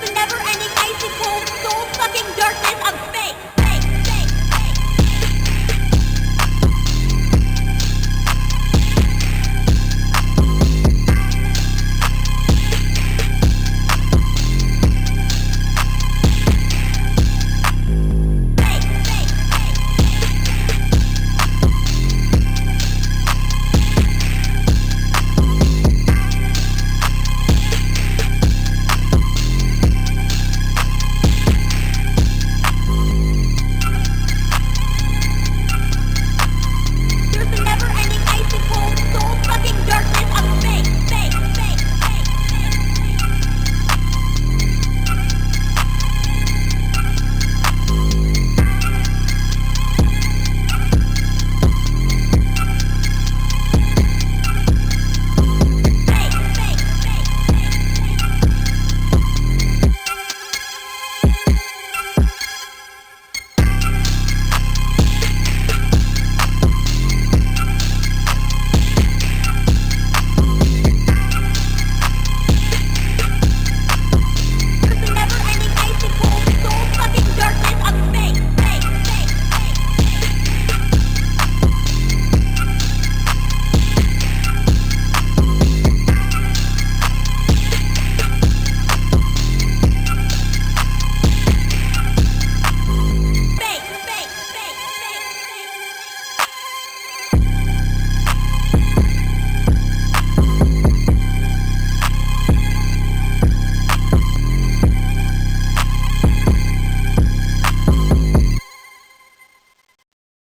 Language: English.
the never-ending icy cold soul-sucking darkness of fate.